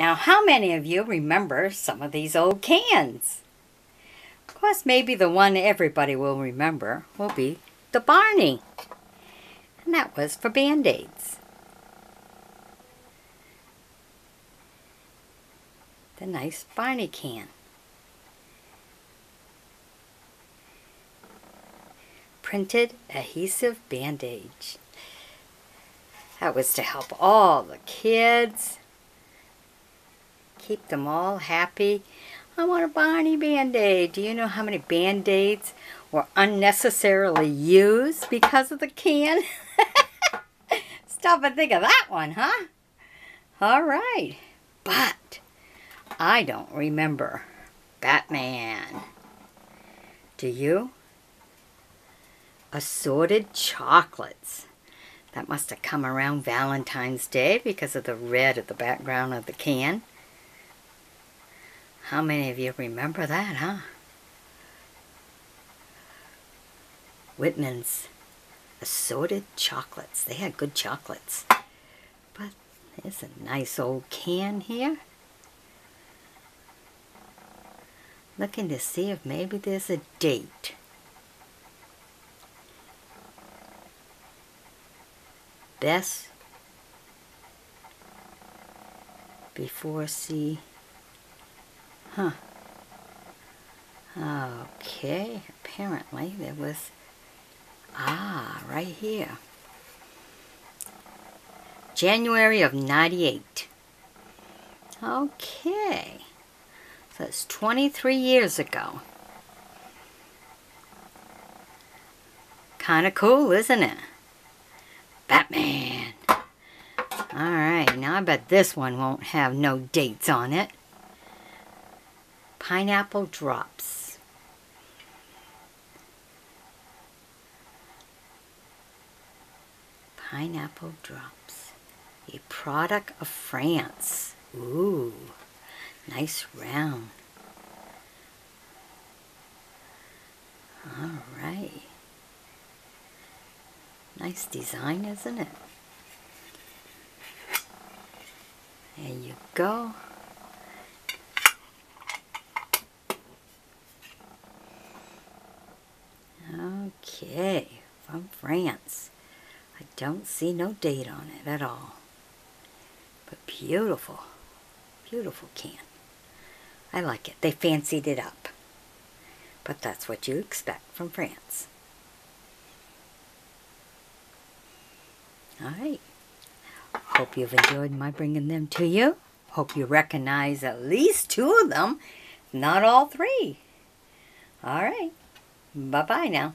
Now, how many of you remember some of these old cans? Of course, maybe the one everybody will remember will be the Barney. And that was for Band-Aids. The nice Barney can. Printed adhesive Band-Aids. That was to help all the kids. Keep them all happy. I want a Barney Band-Aid. Do you know how many Band-Aids were unnecessarily used because of the can? Stop and think of that one, huh? All right. But I don't remember Batman. Do you? Assorted chocolates. That must have come around Valentine's Day because of the red at the background of the can. How many of you remember that, huh? Whitman's assorted chocolates. They had good chocolates. But there's a nice old can here. Looking to see if maybe there's a date. Best before C. Huh. Okay, apparently there was, ah, right here. January of 98. Okay. So it's 23 years ago. Kind of cool, isn't it? Batman. Alright, now I bet this one won't have no dates on it. Pineapple Drops. Pineapple Drops. A product of France. Ooh, nice round. All right. Nice design, isn't it? There you go. Okay, from France. I don't see no date on it at all. But beautiful, beautiful can. I like it. They fancied it up. But that's what you expect from France. Alright. Hope you've enjoyed my bringing them to you. Hope you recognize at least two of them, not all three. Alright. Bye-bye now.